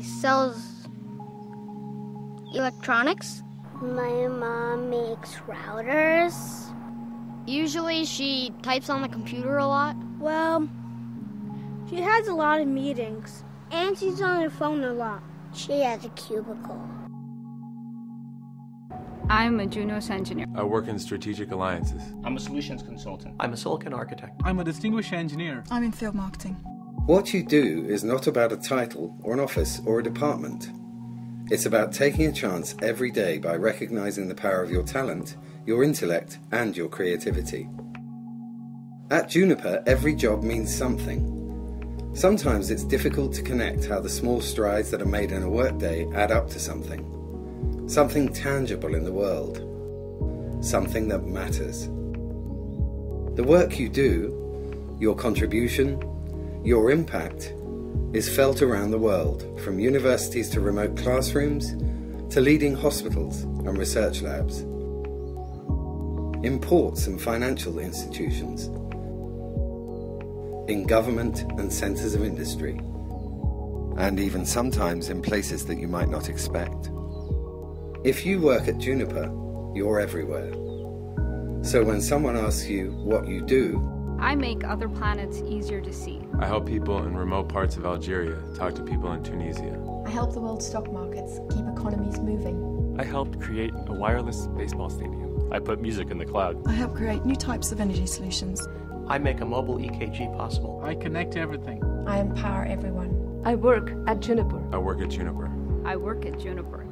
She sells electronics. My mom makes routers. Usually she types on the computer a lot. Well, she has a lot of meetings. And she's on her phone a lot. She has a cubicle. I'm a Junos engineer. I work in strategic alliances. I'm a solutions consultant. I'm a silicon architect. I'm a distinguished engineer. I'm in field marketing. What you do is not about a title or an office or a department. It's about taking a chance every day by recognizing the power of your talent, your intellect, and your creativity. At Juniper, every job means something. Sometimes it's difficult to connect how the small strides that are made in a workday add up to something. Something tangible in the world. Something that matters. The work you do, your contribution, your impact, is felt around the world, from universities to remote classrooms to leading hospitals and research labs, in ports and financial institutions, in government and centres of industry, and even sometimes in places that you might not expect. If you work at Juniper, you're everywhere. So when someone asks you what you do, I make other planets easier to see. I help people in remote parts of Algeria talk to people in Tunisia. I help the world's stock markets keep economies moving. I helped create a wireless baseball stadium. I put music in the cloud. I help create new types of energy solutions. I make a mobile EKG possible. I connect everything. I empower everyone. I work at Juniper. I work at Juniper. I work at Juniper.